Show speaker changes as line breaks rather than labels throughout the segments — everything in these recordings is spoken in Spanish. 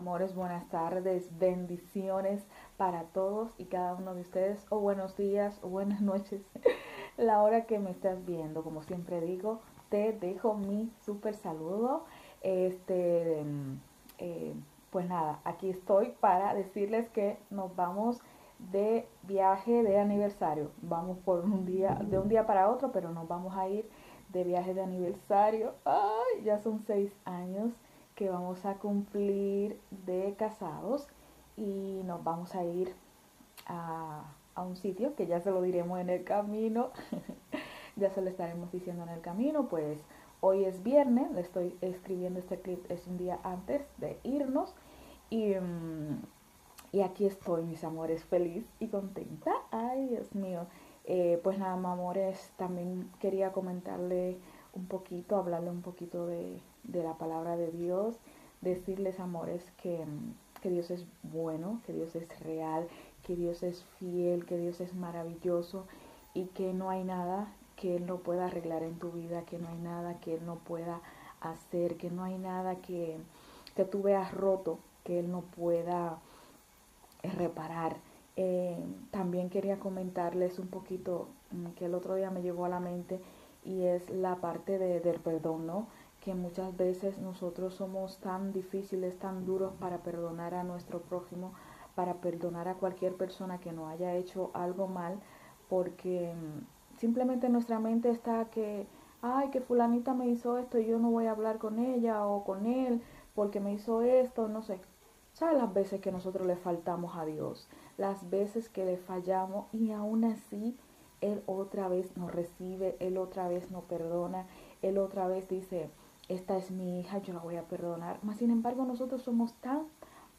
amores, buenas tardes, bendiciones para todos y cada uno de ustedes, o buenos días o buenas noches, la hora que me estás viendo. Como siempre digo, te dejo mi súper saludo. Este, eh, pues nada, aquí estoy para decirles que nos vamos de viaje de aniversario. Vamos por un día, de un día para otro, pero nos vamos a ir de viaje de aniversario. Ay, ya son seis años que vamos a cumplir de casados y nos vamos a ir a, a un sitio que ya se lo diremos en el camino. ya se lo estaremos diciendo en el camino, pues hoy es viernes, le estoy escribiendo este clip, es un día antes de irnos y... Y aquí estoy, mis amores, feliz y contenta. Ay, Dios mío. Eh, pues nada, amores, también quería comentarle un poquito, hablarle un poquito de, de la palabra de Dios, decirles, amores, que, que Dios es bueno, que Dios es real, que Dios es fiel, que Dios es maravilloso y que no hay nada que Él no pueda arreglar en tu vida, que no hay nada que Él no pueda hacer, que no hay nada que, que tú veas roto, que Él no pueda reparar. Eh, también quería comentarles un poquito mm, que el otro día me llegó a la mente y es la parte de, del perdón, ¿no? Que muchas veces nosotros somos tan difíciles, tan duros para perdonar a nuestro prójimo, para perdonar a cualquier persona que nos haya hecho algo mal, porque mm, simplemente nuestra mente está que, ay, que fulanita me hizo esto y yo no voy a hablar con ella o con él porque me hizo esto, no sé. ¿Sabes las veces que nosotros le faltamos a Dios? Las veces que le fallamos y aún así Él otra vez nos recibe, Él otra vez nos perdona, Él otra vez dice, esta es mi hija, yo la voy a perdonar. Mas sin embargo nosotros somos tan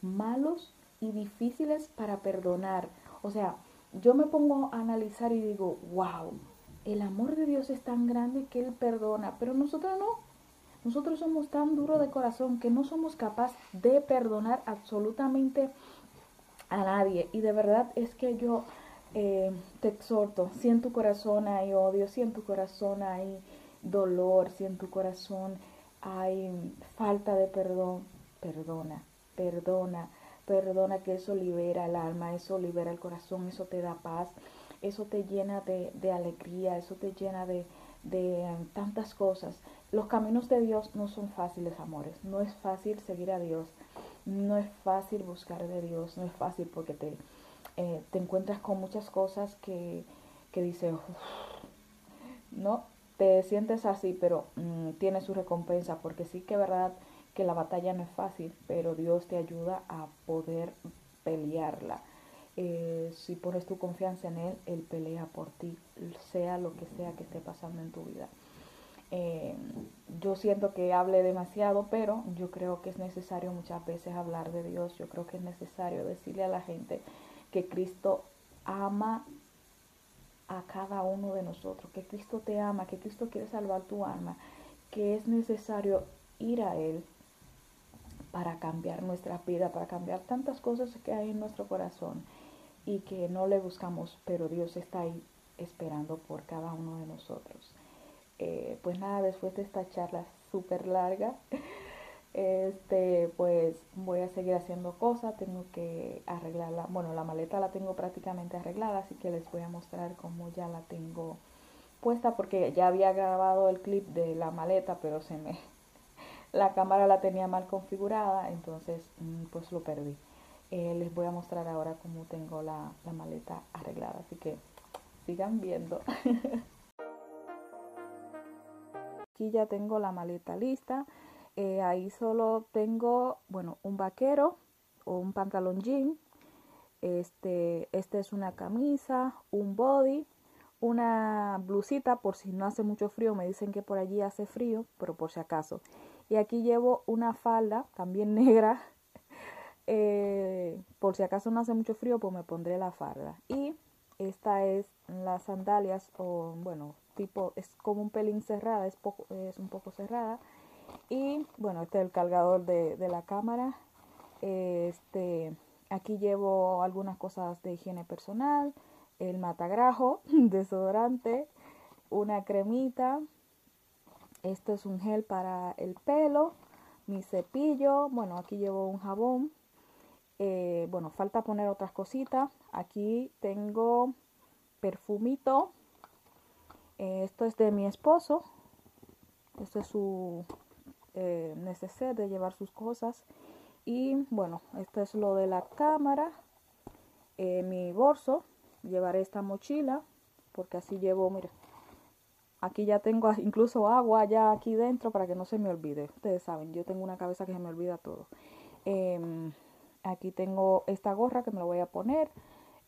malos y difíciles para perdonar. O sea, yo me pongo a analizar y digo, wow, el amor de Dios es tan grande que Él perdona, pero nosotros no. Nosotros somos tan duros de corazón que no somos capaces de perdonar absolutamente a nadie. Y de verdad es que yo eh, te exhorto, si en tu corazón hay odio, si en tu corazón hay dolor, si en tu corazón hay falta de perdón, perdona, perdona, perdona que eso libera el alma, eso libera el corazón, eso te da paz, eso te llena de, alegría, eso te llena de, de um, tantas cosas. Los caminos de Dios no son fáciles, amores. No es fácil seguir a Dios. No es fácil buscar de Dios. No es fácil porque te, eh, te encuentras con muchas cosas que, que dices, no, te sientes así, pero mm, tiene su recompensa porque sí que verdad que la batalla no es fácil, pero Dios te ayuda a poder pelearla. Eh, si pones tu confianza en Él, Él pelea por ti, sea lo que sea que esté pasando en tu vida. Eh, yo siento que hable demasiado, pero yo creo que es necesario muchas veces hablar de Dios. Yo creo que es necesario decirle a la gente que Cristo ama a cada uno de nosotros, que Cristo te ama, que Cristo quiere salvar tu alma, que es necesario ir a Él para cambiar nuestra vida, para cambiar tantas cosas que hay en nuestro corazón y que no le buscamos, pero Dios está ahí esperando por cada uno de nosotros. Eh, pues nada, después de esta charla súper larga, este, pues voy a seguir haciendo cosas, tengo que arreglarla, bueno, la maleta la tengo prácticamente arreglada, así que les voy a mostrar cómo ya la tengo puesta, porque ya había grabado el clip de la maleta, pero se me, la cámara la tenía mal configurada, entonces mm, pues lo perdí. Eh, les voy a mostrar ahora cómo tengo la, maleta arreglada. Así que sigan viendo. Ya tengo la maleta lista. Eh, ahí solo tengo, bueno, un vaquero o un pantalón jean. Este, este es una camisa, un body, una blusita por si no hace mucho frío. Me dicen que por allí hace frío, pero por si acaso. Y aquí llevo una falda también negra eh, por si acaso no hace mucho frío, pues me pondré la farda. Y esta es las sandalias, o bueno, tipo, es como un pelín cerrada, es, poco, es un poco cerrada. Y bueno, este es el cargador de, de la cámara. Este, aquí llevo algunas cosas de higiene personal. el matagrajo, desodorante, una cremita. Esto es un gel para el pelo, mi cepillo. Bueno, aquí llevo un jabón. Eh, bueno, falta poner otras cositas. Aquí tengo perfumito. Eh, esto es de mi esposo. Este es su eh, necesidad de llevar sus cosas. Y bueno, esto es lo de la cámara. Eh, mi bolso. Llevaré esta mochila. Porque así llevo, mire. Aquí ya tengo incluso agua ya aquí dentro para que no se me olvide. Ustedes saben, yo tengo una cabeza que se me olvida todo. Em, aquí tengo esta gorra que me lo voy a poner.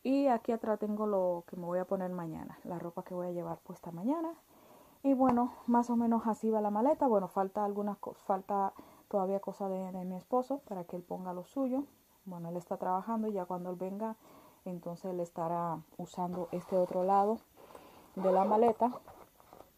Y aquí atrás tengo lo que me voy a poner mañana. La ropa que voy a llevar puesta mañana. Y bueno, más o menos así va la maleta. Bueno, falta algunas falta todavía cosas de, mi esposo para que él ponga lo suyo. Bueno, él está trabajando y ya cuando él venga, entonces él estará usando este otro lado de la maleta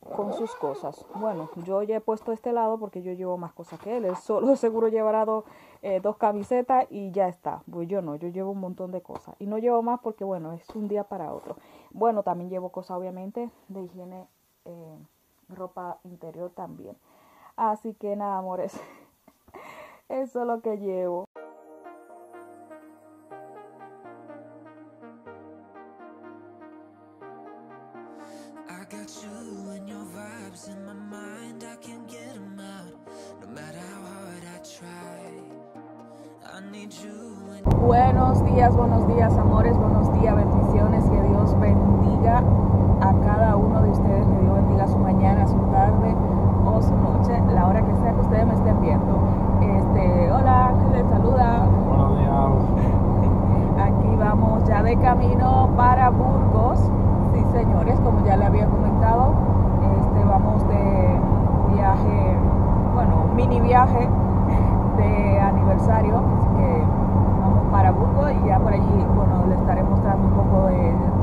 con sus cosas. Bueno, yo ya he puesto este lado porque yo llevo más cosas que él. Él solo seguro llevará dos, eh, dos camisetas y ya está. Pues yo no, yo llevo un montón de cosas. Y no llevo más porque, bueno, es un día para otro. Bueno, también llevo cosas, obviamente, de higiene. Eh, ropa interior también. Así que nada, amores, eso es lo que llevo. Mini viaje de aniversario, así que vamos para Burgos y ya por allí, bueno, le estaré mostrando un poco de todo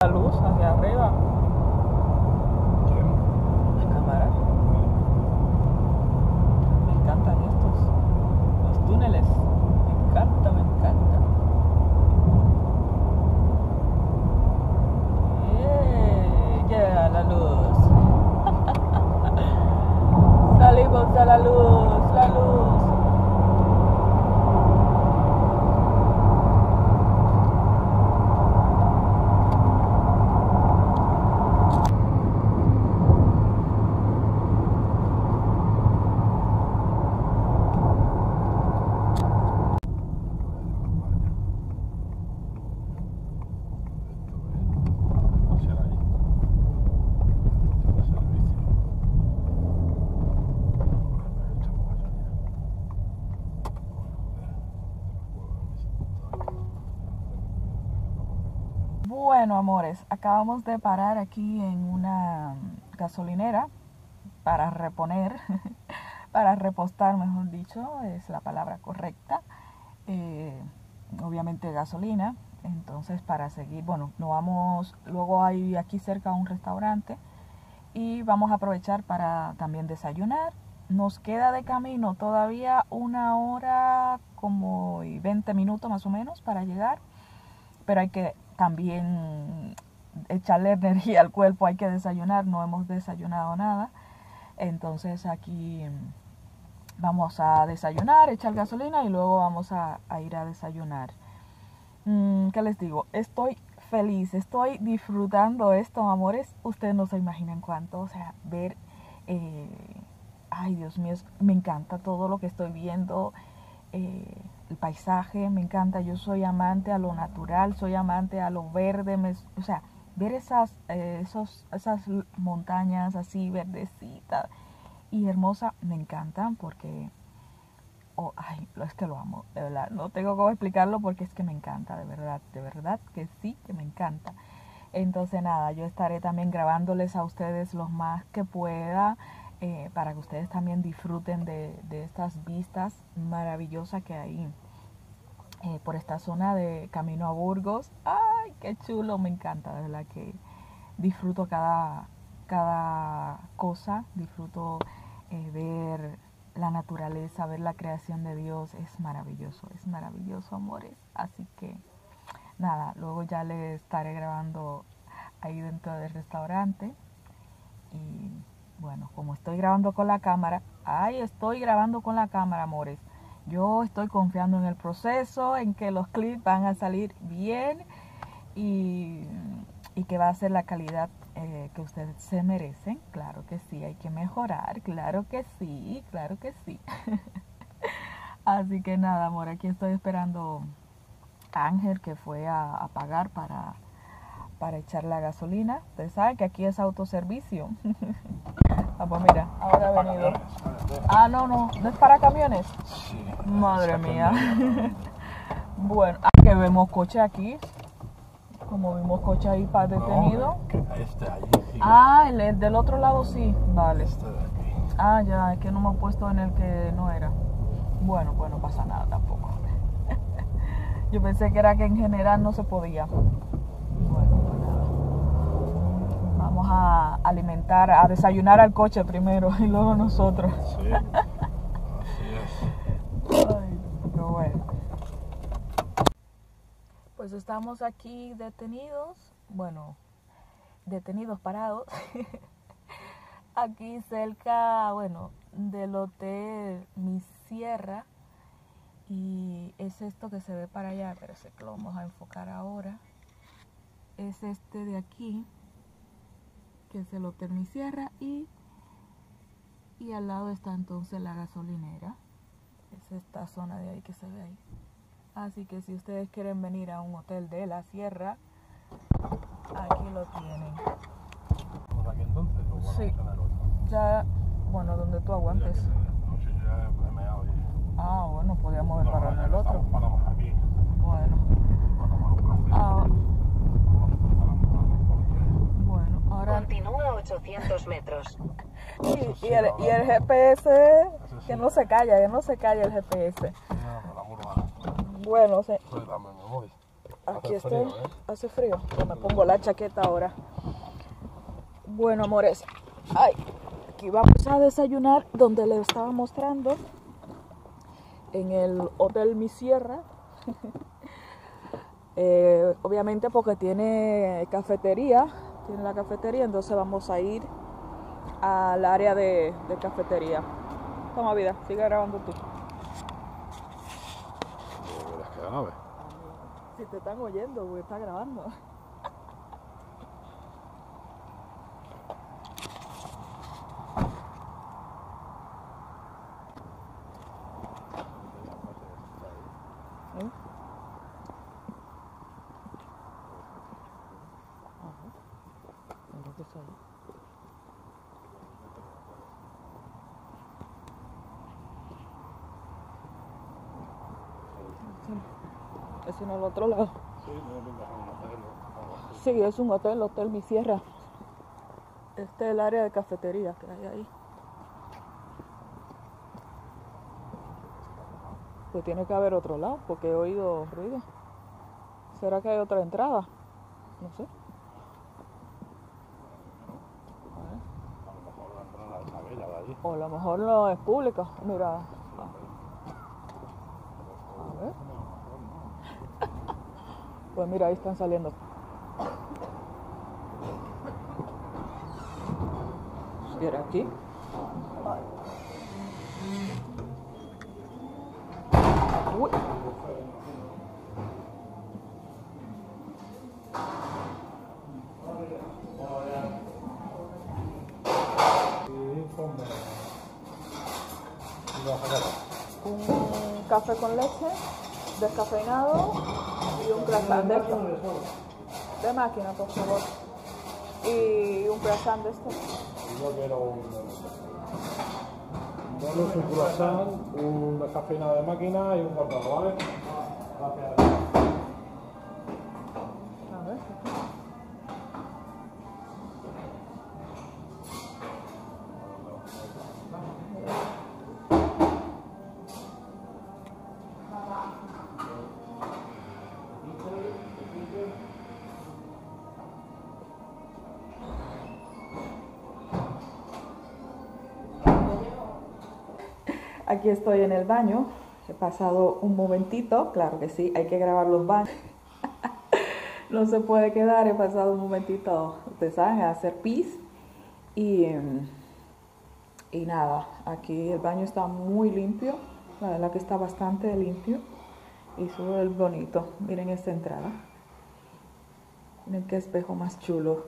la luz hacia arriba. La cámara. Me encantan estos. Los túneles. Me encanta, me encanta. Yeah, yeah, la luz. Salimos a la luz, la luz. Bueno, amores, acabamos de parar aquí en una gasolinera para reponer, para repostar, mejor dicho, es la palabra correcta. Eh, obviamente gasolina. Entonces, para seguir, bueno, nos vamos, luego hay aquí cerca un restaurante y vamos a aprovechar para también desayunar. Nos queda de camino todavía una hora como y 20 minutos más o menos para llegar, pero hay que también echarle energía al cuerpo, hay que desayunar, no hemos desayunado nada. Entonces aquí vamos a desayunar, echar gasolina y luego vamos a, ir a desayunar. Mm, ¿Qué les digo? Estoy feliz, estoy disfrutando esto, amores. Ustedes no se imaginan cuánto, o sea, ver, eh, ay Dios mío, me encanta todo lo que estoy viendo, eh, el paisaje, me encanta. Yo soy amante a lo natural, soy amante a lo verde, o sea, ver esas, eh, esas montañas así verdecitas y hermosa, me encantan porque, oh, ay, es que lo amo, de verdad, no tengo cómo explicarlo porque es que me encanta, de verdad, de verdad que sí, que me encanta. Entonces nada, yo estaré también grabándoles a ustedes lo más que pueda eh, para que ustedes también disfruten de, estas vistas maravillosas que hay eh, por esta zona de Camino a Burgos. ¡Ay, qué chulo! Me encanta, de verdad que disfruto cada, cada cosa, disfruto eh, ver la naturaleza, ver la creación de Dios, es maravilloso, es maravilloso, amores. Así que nada, luego ya le estaré grabando ahí dentro del restaurante. Y bueno, como estoy grabando con la cámara, ahí estoy grabando con la cámara, amores. Yo estoy confiando en el proceso, en que los clips van a salir bien y, y que va a ser la calidad eh, que ustedes se merecen. Claro que sí, hay que mejorar. Claro que sí, claro que sí. Así que nada, amor, aquí estoy esperando a Ángel que fue a, pagar para, para echar la gasolina. Ustedes saben que aquí es autoservicio. ah, pues mira, ahora ha venido. Ah, no, no, no es para camiones. Madre mía. bueno, ah, que vemos coche aquí como vimos coche ahí para detenido.
este
ah, el, del otro lado sí, vale. Este ah, ya, es que no me he puesto en el que no era. Bueno, pues no pasa nada tampoco. Yo pensé que era que en general no se podía. Bueno, nada. Vamos a alimentar, a desayunar al coche primero y luego nosotros. Sí. Así es. Ay, pero bueno pues estamos aquí detenidos, bueno, detenidos parados, aquí cerca, bueno, del hotel Mi Sierra, y es esto que se ve para allá, pero sé que lo vamos a enfocar ahora, es este de aquí, que es el hotel Mi Sierra, y, y al lado está entonces la gasolinera, es esta zona de ahí que se ve ahí. Así que si ustedes quieren venir a un hotel de la sierra, aquí lo tienen.
¿Por aquí entonces? ¿O
sí. Ya, bueno, donde tú aguantes. Ah, bueno, podríamos ir para el otro. Bueno. Ah,
400 metros.
Y, el, GPS, que no se calla, que no se calla el GPS. Bueno, aquí estoy. Hace frío. Me pongo la chaqueta ahora. Bueno, amores. Ay, aquí vamos a desayunar donde les estaba mostrando. En el Hotel Mi Sierra. Eh, obviamente porque tiene cafetería tiene la cafetería. Entonces vamos a ir al área de, de cafetería. Toma vida, sigue grabando tú. Si te están oyendo, güey, está grabando. ¿Eh? Que Es en el otro lado.
Sí,
es un hotel, Hotel Mi Sierra. Este es el área de cafetería que hay ahí. Pues tiene que haber otro lado porque he oído ruido. ¿Será que hay otra entrada? No sé.
A lo mejor la entrada es aquella de allí.
O a lo mejor no es pública. Mira. A ver. Pues mira, ahí están saliendo. ¿Y aquí? Café con leche, descafeinado y un croissant de esto. De máquina, por favor. Y un croissant de esto.
Yo quiero un un croissant, una cafeína de máquina y un cortado, ¿vale?
Estoy en el baño. He pasado un momentito, claro que sí, hay que grabar los baños. no se puede quedar, he pasado un momentito, ustedes saben, a hacer pis. Y, em, y nada, aquí el baño está muy limpio, la verdad que está bastante limpio y súper bonito. Miren esta entrada. Miren qué espejo más chulo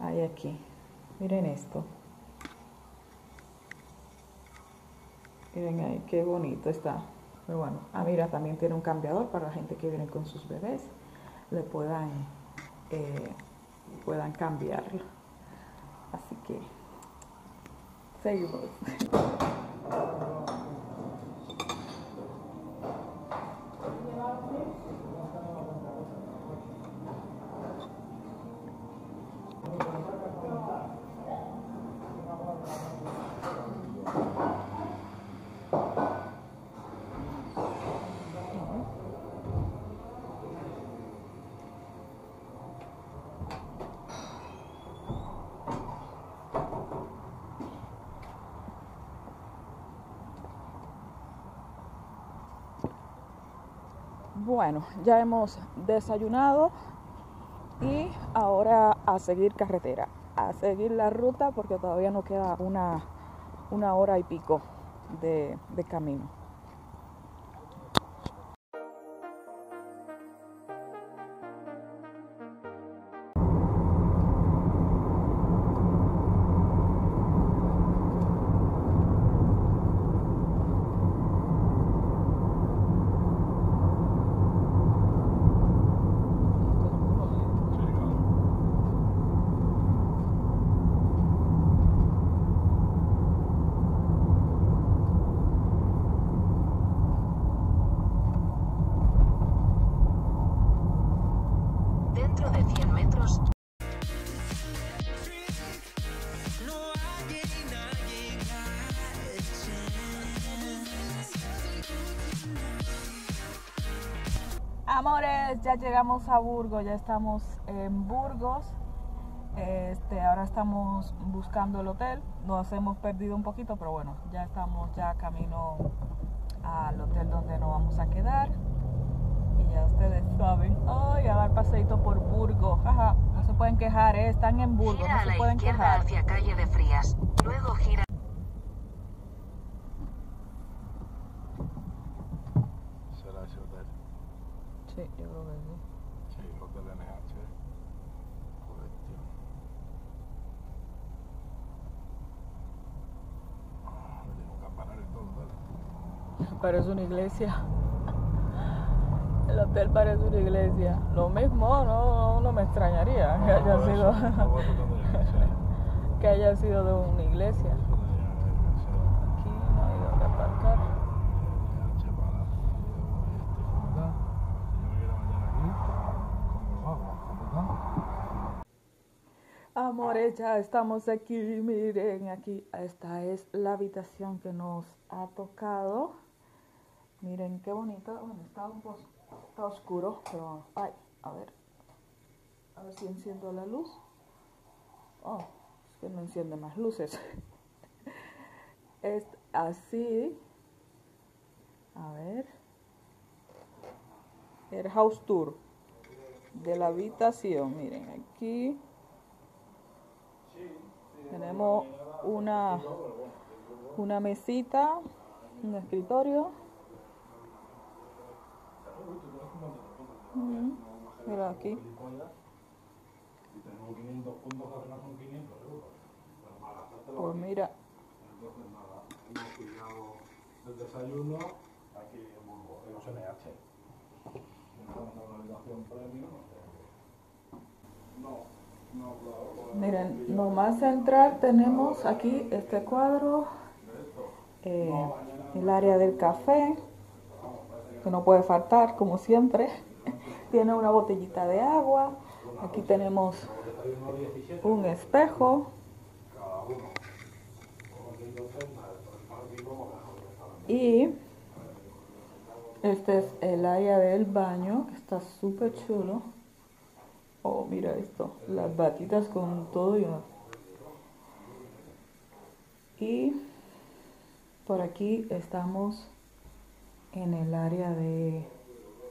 hay aquí. Miren esto. Miren ahí, qué bonito está. Pero bueno, ah, mira, también tiene un cambiador para la gente que viene con sus bebés. Le puedan, eh, puedan cambiarlo. Así que, seguimos. Bueno, ya hemos desayunado y ahora a seguir carretera, a seguir la ruta porque todavía nos queda una, una hora y pico de, de camino. Amores, ya llegamos a Burgos, ya estamos en Burgos. Este, ahora estamos buscando el hotel. Nos hemos perdido un poquito, pero bueno, ya estamos ya camino al hotel donde nos vamos a quedar. Y ya ustedes saben, ay, a dar paseito por Burgos. Jaja, no se pueden quejar, ¿eh? están en Burgos,
gira
no
a
se
la
pueden
izquierda
quejar.
hacia calle de Frías. Luego gira.
Será ese hotel.
Sí, yo creo que sí.
Sí, hotel NH. Tío. Ah, tiene un campanario y todo, ¿vale?
Parece una iglesia. El hotel parece una iglesia. Lo mismo, no, no me extrañaría que haya sido,
eso, que
haya sido de una iglesia. Aquí no hay donde aparcar.
NH para. Y este, ¿cómo está? Si yo me quiero bañar aquí, ¿cómo lo hago? ¿Cómo
Amores, ya estamos aquí. Miren, aquí esta es la habitación que nos ha tocado. Miren qué bonita. Bueno, está un poco está oscuro, pero ay, a ver. A ver si enciendo la luz. Oh, es que no enciende más luces. es así. A ver. El house tour de la habitación. Miren, aquí tenemos una, una mesita, un escritorio. Mira aquí. Pues mira,
el desayuno aquí en Burgos, en los NH.
Miren, nomás entrar tenemos aquí este cuadro, eh, el área del café, que no puede faltar, como siempre. Tiene una botellita de agua. Aquí tenemos un espejo. Y este es el área del baño, que está súper chulo. Oh, mira esto, las batitas con todo y Y por aquí estamos en el área de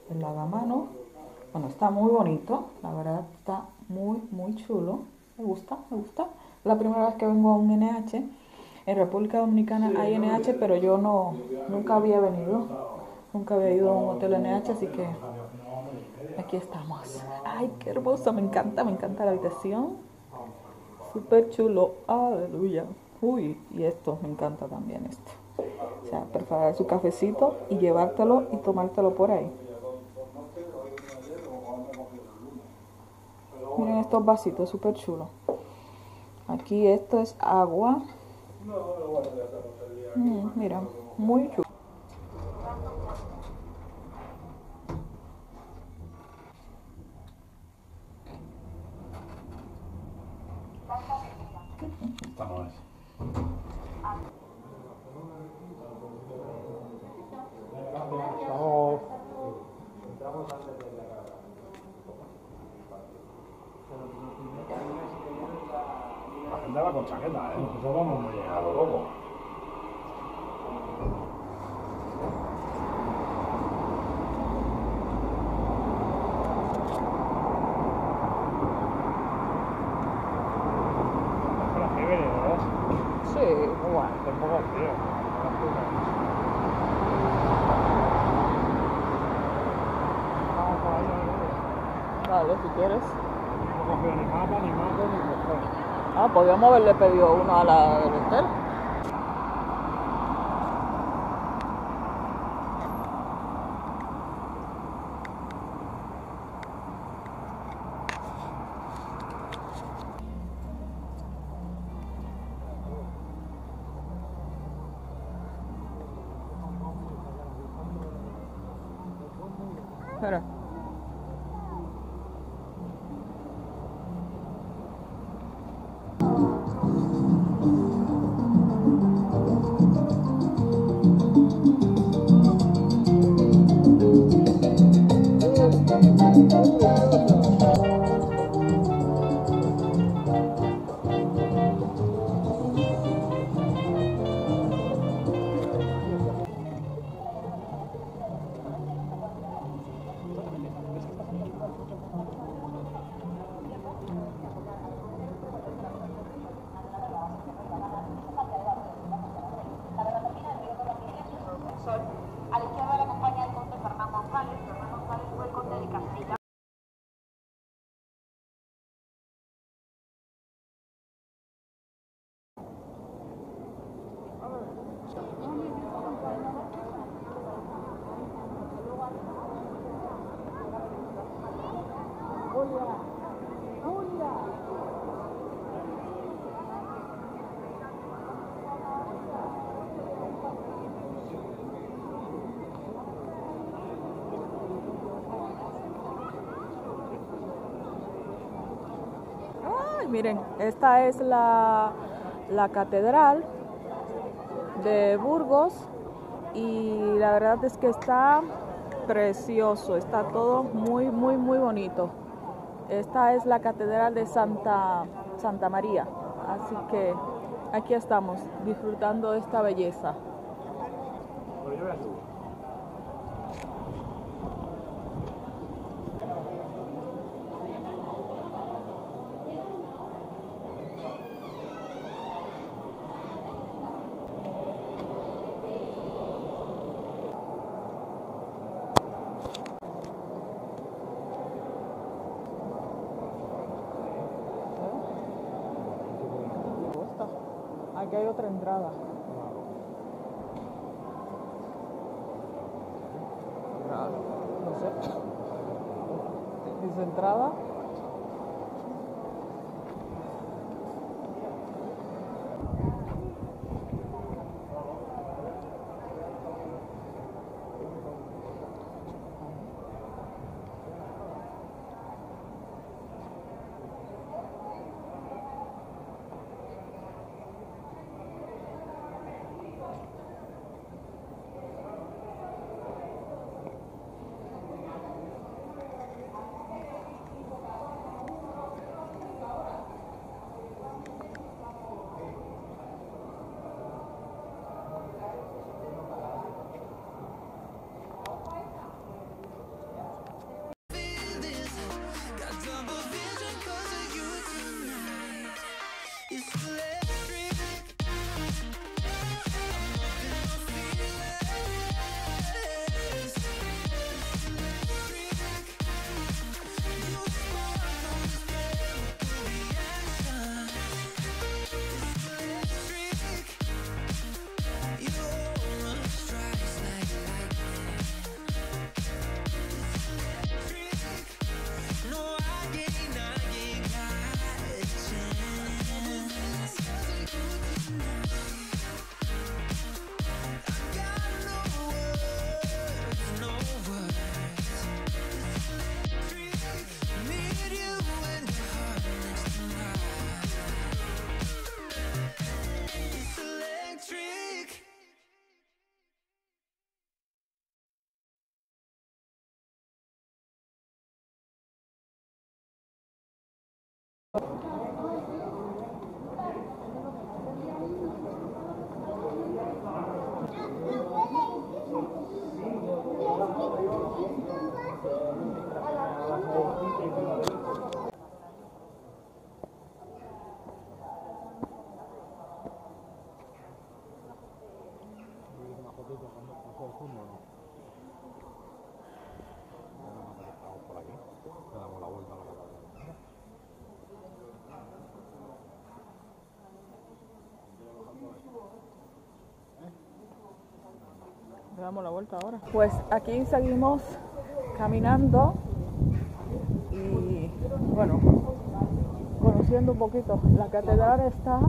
el lavamanos. Bueno, está muy bonito, la verdad está muy, muy chulo. Me gusta, me gusta. La primera vez que vengo a un NH. En República Dominicana hay NH, pero yo no, nunca había venido. Nunca había ido a un hotel NH, así que aquí estamos. Ay, qué hermoso, me encanta, me encanta la habitación. Súper chulo, aleluya. Uy, y esto, me encanta también esto. O sea, preparar su cafecito y llevártelo y tomártelo por ahí. Miren estos vasitos, súper chulos. Aquí esto es agua. Mm, mira, muy chulo.
Va con chaqueta, ¿eh? Nosotros vamos muy a lo loco. Pero fiebre, ¿verdad?
Sí,
Bueno, está un poco frío. Vamos por ahí, ¿no?
Dale, si quieres.
No he cogido ni mapa, ni mapa, ni coger.
Ah, podríamos haberle pedido uno a la del miren, esta es la, la catedral de Burgos y la verdad es que está precioso, está todo muy, muy, muy bonito. Esta es la catedral de Santa, Santa María, así que aquí estamos disfrutando de esta belleza. Aquí hay otra entrada. No sé. Dice entrada. Damos la vuelta ahora. Pues aquí seguimos caminando y bueno, conociendo un poquito. La catedral está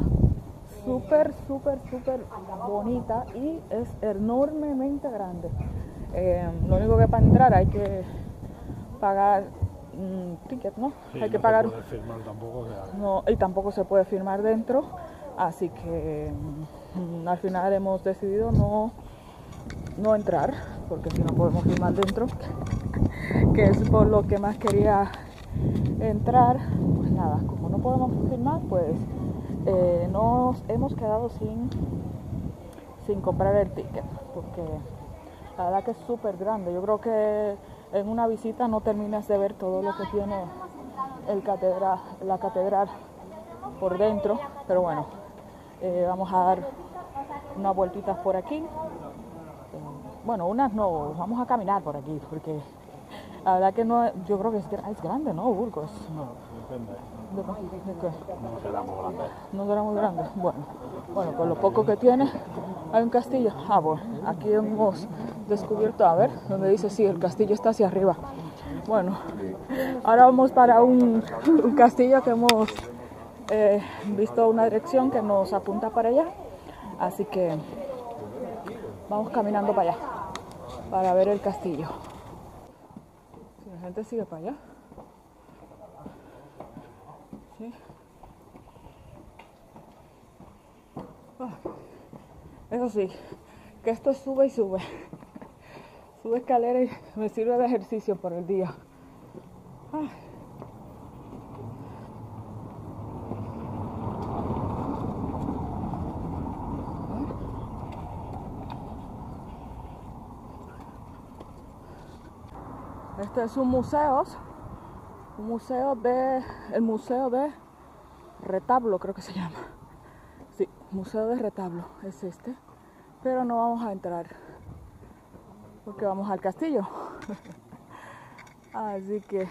súper, súper, súper bonita y es enormemente grande. Eh, lo único que para entrar hay que pagar un ticket, ¿no? hay que pagar
firmar tampoco, o sea,
no, y tampoco se puede firmar dentro, así que mm, al final hemos decidido no, no entrar, porque si no podemos firmar dentro, que es por lo que más quería entrar, pues nada, como no podemos firmar, pues eh, nos hemos quedado sin, sin comprar el ticket, porque la verdad que es súper grande, yo creo que en una visita no terminas de ver todo lo que tiene el catedral, la catedral por dentro, pero bueno, eh, vamos a dar unas vueltitas por aquí. Bueno, unas no, vamos a caminar por aquí, porque la verdad que no, yo creo que es, gra- es grande, ¿no? Burgos.
depende.
¿De, de qué?
No será muy grande.
No será muy grande. Bueno, bueno, con lo poco que tiene, hay un castillo. Ah, bueno, aquí hemos descubierto, a ver, donde dice sí, el castillo está hacia arriba. Bueno, ahora vamos para un, un castillo que hemos eh, visto una dirección que nos apunta para allá. Así que vamos caminando para allá, para ver el castillo. Si la gente sigue para allá. Ah, eso sí, que esto sube y sube. Sube escalera y me sirve de ejercicio por el día. Ah. Este es un museo, un museo de, el museo de retablo creo que se llama. Sí, museo de retablo es este, pero no vamos a entrar porque vamos al castillo. Así que